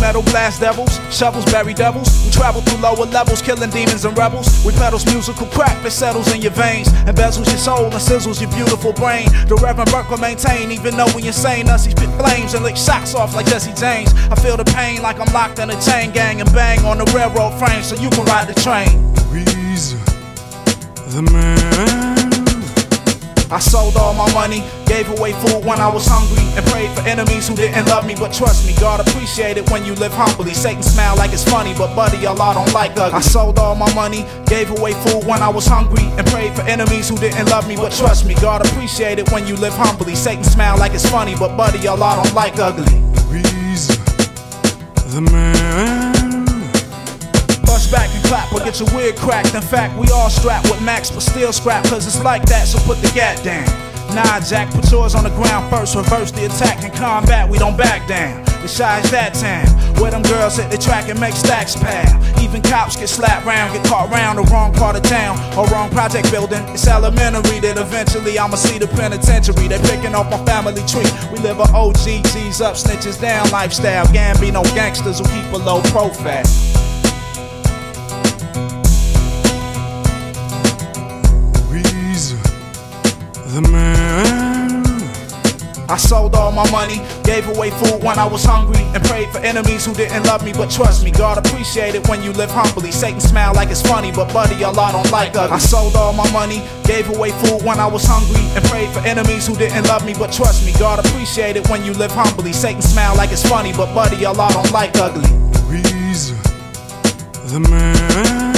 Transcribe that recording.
metal blast devils, shovels bury devils. We travel through lower levels, killing demons and rebels. We pedals musical crack that settles in your veins, embezzles your soul and sizzles your beautiful brain. The Reverend Burke will maintain, even though we insane. Us, he spit flames and lick shots off like Jesse James. I feel the pain like I'm locked in a chain gang and bang on the railroad frame so you can ride the train. Weezy, the man. I sold all my money, gave away food when I was hungry, and prayed for enemies who didn't love me. But trust me, God appreciate it when you live humbly. Satan smile like it's funny, but buddy, Allah don't like ugly. I sold all my money, gave away food when I was hungry, and prayed for enemies who didn't love me. But trust me, God appreciate it when you live humbly. Satan smile like it's funny, but buddy, Allah don't like ugly. Weezy, the man. Back and clap or get your wig cracked. In fact, we all strapped with max, but still scrap, cause it's like that, so put the gat down. Nah, Jack, put yours on the ground first. Reverse the attack in combat, we don't back down. Besides that time, where them girls hit the track and make stacks pal. Even cops get slapped round, get caught round the wrong part of town or wrong project building. It's elementary that eventually I'ma see the penitentiary. They picking off my family tree. We live a OG, G's up, snitches down lifestyle. Gambino gangsters who keep a low profile. The man. I sold all my money, gave away food when I was hungry, and prayed for enemies who didn't love me. But trust me, God appreciate it when you live humbly. Satan smile like it's funny, but buddy, Allah don't like ugly. I sold all my money, gave away food when I was hungry, and prayed for enemies who didn't love me. But trust me, God appreciate it when you live humbly. Satan smile like it's funny, but buddy, Allah don't like ugly. Weezy, the man.